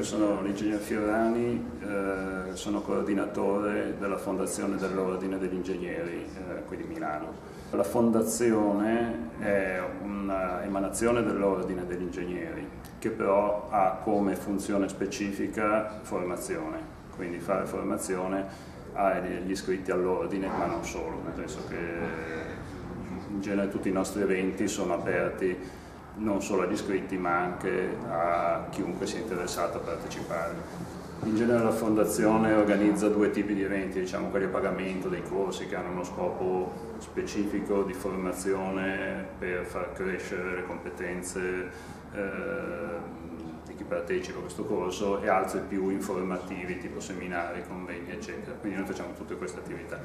Sono l'ingegner Fiorani, eh, sono coordinatore della Fondazione dell'Ordine degli Ingegneri eh, qui di Milano. La Fondazione è un'emanazione dell'Ordine degli Ingegneri che però ha come funzione specifica formazione, quindi fare formazione agli iscritti all'Ordine ma non solo, nel senso che in genere tutti i nostri eventi sono aperti non solo agli iscritti ma anche a chiunque sia interessato a partecipare. In genere la Fondazione organizza due tipi di eventi, diciamo quelli a pagamento, dei corsi che hanno uno scopo specifico di formazione per far crescere le competenze eh, chi partecipa a questo corso e altri più informativi tipo seminari, convegni eccetera. Quindi noi facciamo tutte queste attività.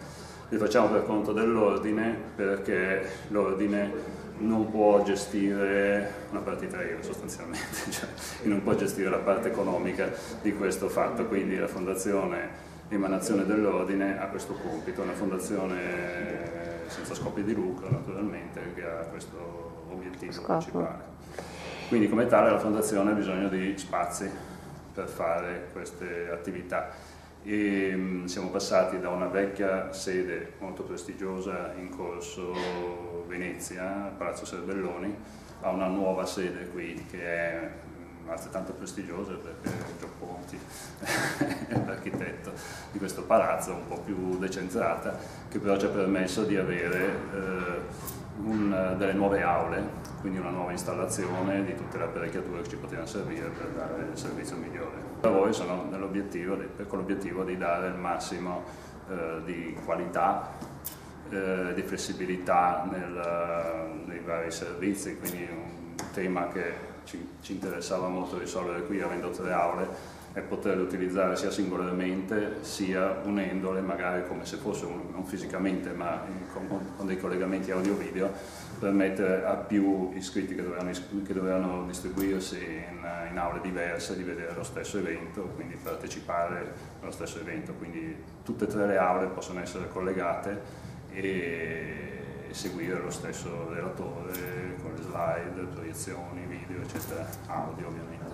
Le facciamo per conto dell'ordine perché l'ordine non può gestire una partita IVA sostanzialmente, cioè non può gestire la parte economica di questo fatto, quindi la fondazione emanazione dell'ordine ha questo compito, una fondazione senza scopi di lucro naturalmente che ha questo obiettivo Scopo. principale. Quindi come tale la fondazione ha bisogno di spazi per fare queste attività. E mm, siamo passati da una vecchia sede molto prestigiosa in corso Venezia, Palazzo Serbelloni, a una nuova sede qui che è mm, altrettanto prestigiosa perché Gio Ponti è l'architetto di questo palazzo un po' più decentrata che però ci ha permesso di avere eh, un, delle nuove aule, quindi una nuova installazione di tutte le apparecchiature che ci potevano servire per dare il servizio migliore. I lavori sono con l'obiettivo di dare il massimo eh, di qualità, eh, di flessibilità nel, nei vari servizi, quindi un tema che ci, ci interessava molto risolvere qui avendo tre aule e poterle utilizzare sia singolarmente sia unendole magari come se fosse un, non fisicamente ma con, con, dei collegamenti audio-video permettere a più iscritti che dovevano, che dovevano distribuirsi in, in, aule diverse di vedere lo stesso evento, quindi partecipare allo stesso evento, quindi tutte e tre le aule possono essere collegate e seguire lo stesso relatore con le slide, proiezioni, video eccetera, audio ovviamente.